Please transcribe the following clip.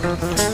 Música